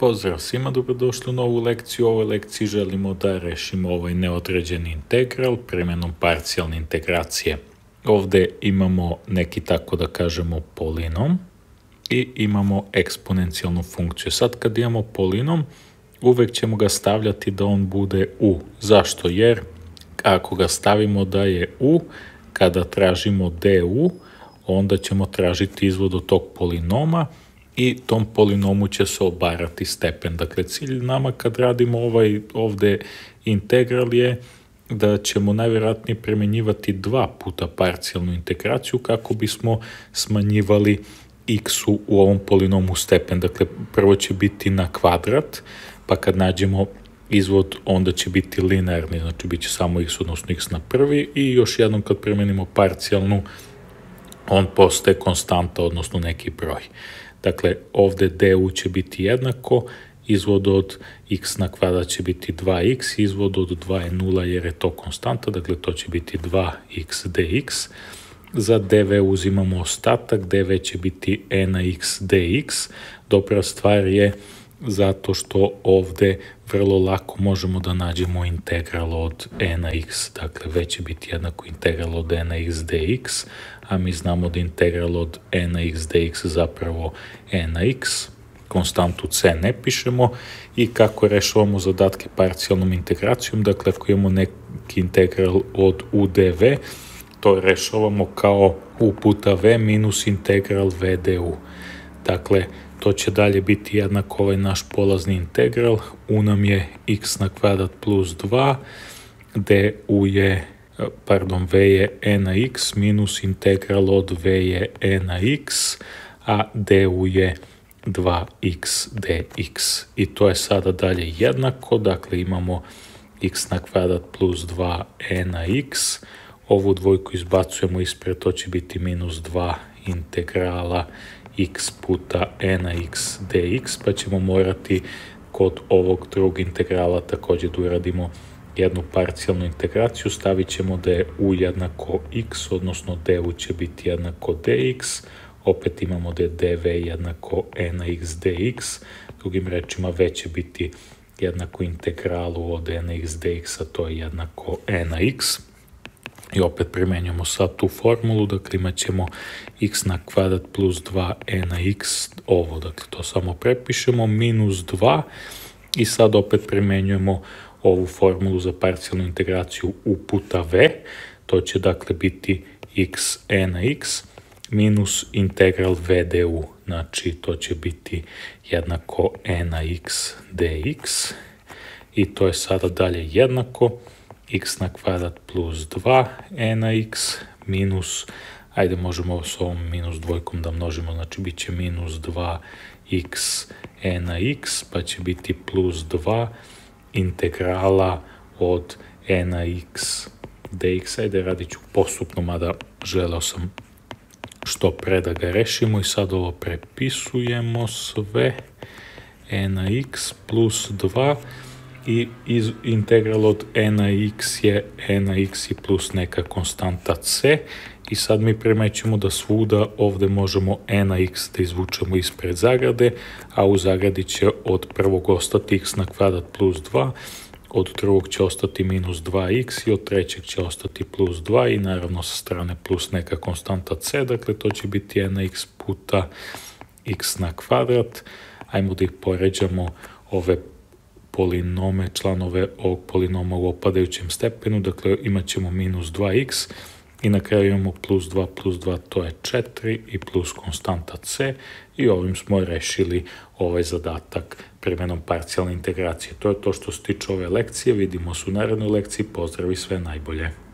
Pozdrav svima, dobrodošli u novu lekciju. U ovoj lekciji želimo da rešimo ovaj neodređeni integral primjenom parcijalne integracije. Ovde imamo neki tako da kažemo polinom i imamo eksponencijalnu funkciju. Sad kad imamo polinom, uvek ćemo ga stavljati da on bude u. Zašto? Jer ako ga stavimo da je u, kada tražimo du, onda ćemo tražiti izvod od tog polinoma, i tom polinomu će se obarati stepen. Dakle, cilj nama kad radimo ovaj ovde integral je da ćemo najvjerojatnije premenjivati dva puta parcijalnu integraciju kako bismo smanjivali x-u u ovom polinomu stepen. Dakle, prvo će biti na kvadrat, pa kad nađemo izvod, onda će biti linearni, znači bit će samo x, odnosno x na prvi i još jednom kad premenimo parcijalnu, on postaje konstanta, odnosno neki broj. Dakle, ovde du će biti jednako, izvod od x na kvadrat će biti 2x, izvod od 2 je 0 jer je to konstanta, dakle to će biti 2x dx. Za dv uzimamo ostatak, dv će biti e na x dx. Dobra stvar je zato što ovde vrlo lako možemo da nađemo integral od e na x, dakle već će biti jednako integral od e na x dx, a mi znamo da integral od e na x dx zapravo e na x, konstantu c ne pišemo i kako rešavamo zadatke parcijalnom integracijom, dakle ako imamo neki integral od u dv, to rešavamo kao u puta v minus integral v du. Dakle, to će dalje biti jednako ovaj naš polazni integral, u nam je x na kvadrat plus 2, du je, pardon, v je e na x minus integral od v je e na x, a du je 2x dx. I to je sada dalje jednako, dakle imamo x na kvadrat plus 2 e na x, ovu dvojku izbacujemo ispred, to će biti minus 2 integrala x puta e na x dx, pa ćemo morati kod ovog drugog integrala takođe da uradimo jednu parcijalnu integraciju, stavit ćemo da je u jednako x, odnosno du će biti jednako dx, opet imamo da je dv jednako e na x dx, drugim rečima v će biti jednako integralu od e na x dx, a to je jednako e na x. I opet primenjamo sad tu formulu, dakle imat ćemo x na kvadrat plus 2 e na x, ovo, dakle to samo prepišemo, minus 2 i sad opet primenjujemo ovu formulu za parcijalnu integraciju u puta v, to će dakle biti x e na x minus integral v du, znači to će biti jednako e na x dx i to je sada dalje jednako x na kvadrat plus 2 e na x minus, ajde možemo s ovom minus dvojkom da množimo, znači bit će minus 2x e na x, pa će biti plus 2 integrala od e na x dx. Ajde radit ću postupno, mada želeo sam što pre da ga rešimo i sad ovo prepisujemo sve e na x plus 2 i iz, integral od e na x je e na x i plus neka konstanta c i sad mi primećemo da svuda ovde možemo e na x da izvučemo ispred zagrade, a u zagradi će od prvog ostati x na kvadrat plus 2, od drugog će ostati minus 2x i od trećeg će ostati plus 2 i naravno sa strane plus neka konstanta c, dakle to će biti e na x puta x na kvadrat. Ajmo da ih poređamo ove polinome, članove ovog polinoma u opadajućem stepenu, dakle imat ćemo minus 2x i na kraju imamo plus 2 plus 2, to je 4 i plus konstanta c i ovim smo rešili ovaj zadatak primjenom parcijalne integracije. To je to što se tiče ove lekcije, vidimo se u narednoj lekciji, pozdrav i sve najbolje.